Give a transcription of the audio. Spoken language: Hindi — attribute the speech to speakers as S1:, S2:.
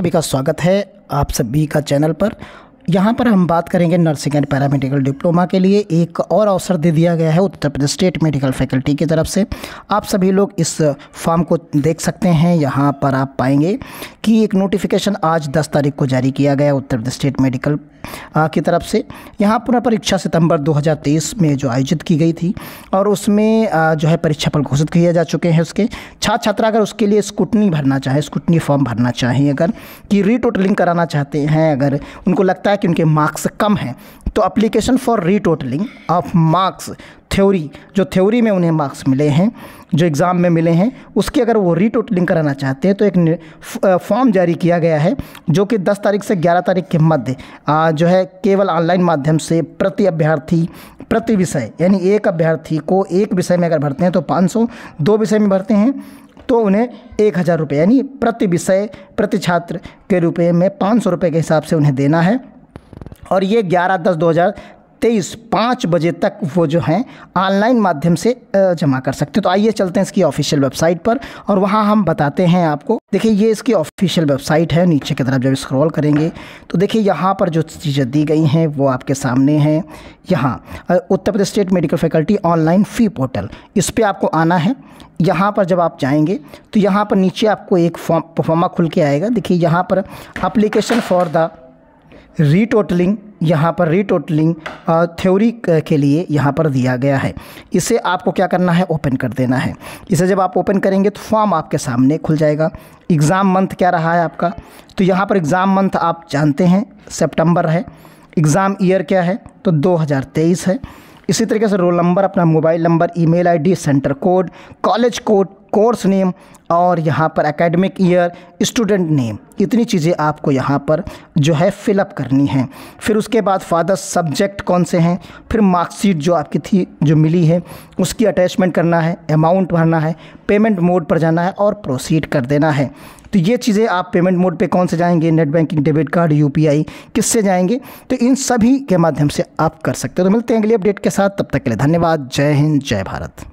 S1: सभी का स्वागत है आप सभी का चैनल पर। यहाँ पर हम बात करेंगे नर्सिंग एंड पैरामेडिकल डिप्लोमा के लिए। एक और अवसर दे दिया गया है Uttar Pradesh state medical faculty की तरफ़ से। आप सभी लोग इस फॉर्म को देख सकते हैं। यहाँ पर आप पाएँगे कि एक नोटिफिकेशन आज 10 तारीख को जारी किया गया उत्तर प्रदेश स्टेट मेडिकल की तरफ़ से। यहाँ पुनः परीक्षा सितंबर 2023 में जो आयोजित की गई थी और उसमें जो है परीक्षा फल घोषित किए जा चुके हैं उसके। छात्र छात्रा अगर उसके लिए स्कूटनी भरना चाहे स्कूटनी फॉर्म भरना चाहें, अगर कि रीटोटलिंग कराना चाहते हैं, अगर उनको लगता है कि उनके मार्क्स कम हैं तो application for retotalling of marks theory जो थ्योरी में उन्हें मार्क्स मिले हैं, जो एग्ज़ाम में मिले हैं, उसकी अगर वो रीटोटलिंग कराना चाहते हैं तो एक फॉर्म जारी किया गया है, जो कि 10 तारीख से 11 तारीख के मध्य जो है केवल ऑनलाइन माध्यम से प्रति अभ्यर्थी, प्रति विषय, यानी एक अभ्यर्थी को एक विषय में अगर भरते हैं तो 500 दो विषय में भरते हैं तो उन्हें एक हज़ार रुपये, यानी प्रति विषय, प्रति छात्र के रुपये में पाँच सौ रुपये के हिसाब से उन्हें देना है। और ये ग्यारह दस दो हज़ार तेईस पाँच बजे तक वो जो हैं, ऑनलाइन माध्यम से जमा कर सकते हैं। तो आइए चलते हैं इसकी ऑफिशियल वेबसाइट पर और वहाँ हम बताते हैं आपको। देखिए, ये इसकी ऑफिशियल वेबसाइट है, नीचे की तरफ़ जब स्क्रॉल करेंगे तो देखिए यहाँ पर जो चीज़ें दी गई हैं, वो आपके सामने हैं। यहाँ Uttar Pradesh state medical faculty online fee portal, इस पर आपको आना है। यहाँ पर जब आप जाएँगे तो यहाँ पर नीचे आपको एक फॉर्म, फॉर्मा खुल के आएगा। देखिए, यहाँ पर अप्लीकेशन फॉर द रीटोटलिंग यहाँ पर रीटोटलिंग थ्योरी के लिए यहाँ पर दिया गया है। इसे आपको क्या करना है? ओपन कर देना है। इसे जब आप ओपन करेंगे तो फॉर्म आपके सामने खुल जाएगा। एग्ज़ाम मंथ क्या रहा है आपका? तो यहाँ पर एग्ज़ाम मंथ आप जानते हैं सितंबर है। एग्ज़ाम ईयर क्या है? तो 2023 है। इसी तरीके से रोल नंबर अपना mobile number email ID centre code college code course name और यहाँ पर एकेडमिक ईयर स्टूडेंट नेम। इतनी चीज़ें आपको यहाँ पर जो है फिलअप करनी है। फिर उसके बाद फादर सब्जेक्ट कौन से हैं? फिर मार्कशीट जो आपकी थी, जो मिली है, उसकी अटैचमेंट करना है अमाउंट भरना है पेमेंट मोड पर जाना है और प्रोसीड कर देना है। तो ये चीज़ें आप पेमेंट मोड पे कौन से जाएँगे? Net banking debit card UPI किससे जाएँगे? तो इन सभी के माध्यम से आप कर सकते हो। तो मिलते हैं अगली अपडेट के साथ। तब तक के लिए धन्यवाद। जय हिंद, जय भारत।